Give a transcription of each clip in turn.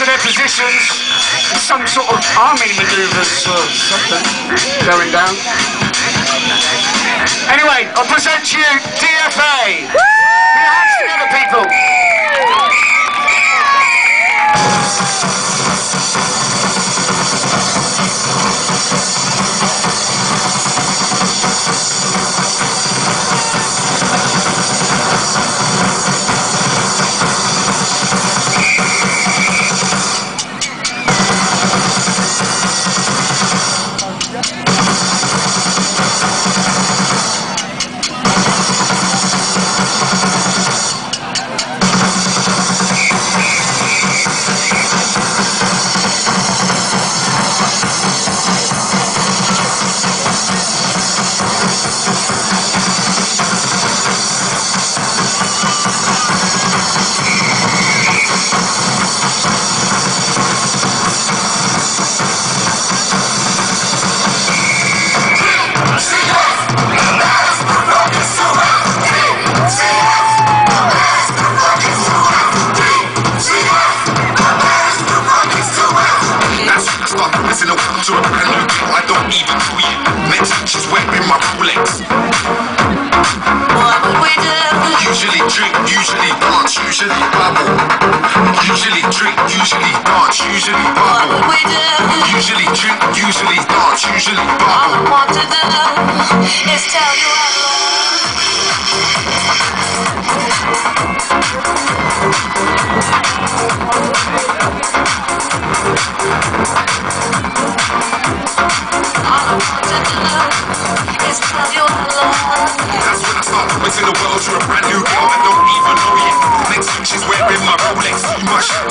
to their positions. Some sort of army maneuvers or something going down. Anyway, I'll present to you DFA. Put your people. Usually dance, usually bubble. Usually drink, usually dance, usually bubble. want to do is tell you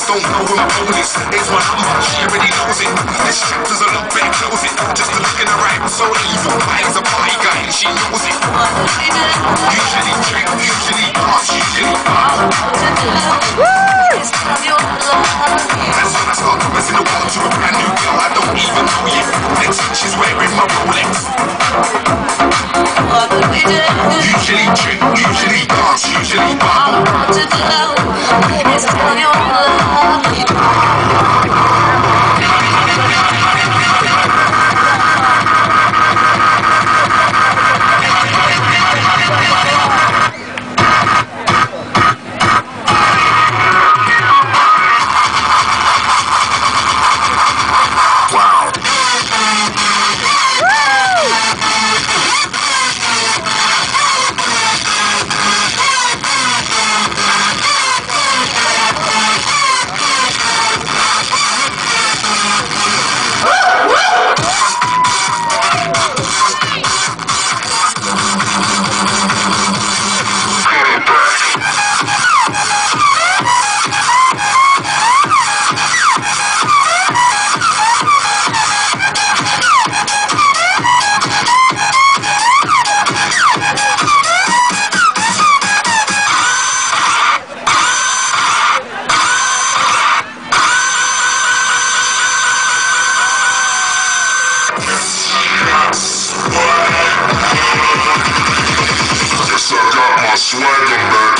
don't know who my phone is. It's my number, she already knows it. This chapter's a lot better close it. Just to look in her eye, I'm so evil. Is a party guy and she knows it. Usually drink, usually dance, usually That's when I start messing the world to a brand new girl. I don't even know yet. Next week she's wearing my Rolex. Usually drink, usually dance, usually bubble. Is you. I love I got my swagger back.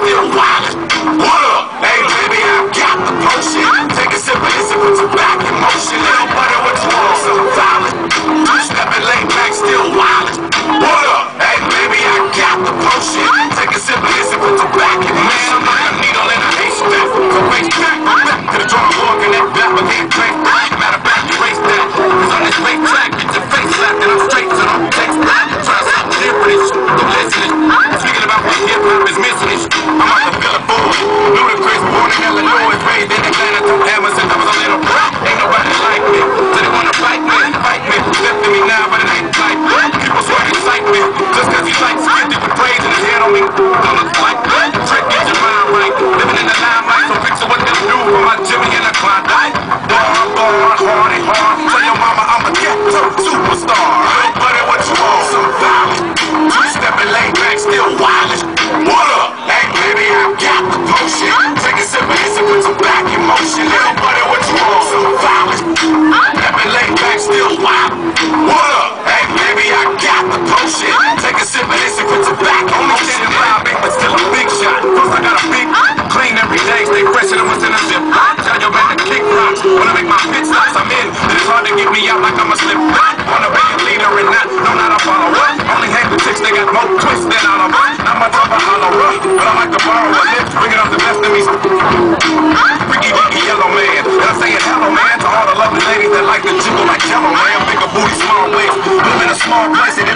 still got more twists than out of Not my type of hollow rough, but I like to borrow a lift, bring it up the best in me. Freaky deaky yellow man, and I'm saying hello man to all the lovely ladies that like to jiggle like yellow man. Bigger booty, small waist, living in a small place.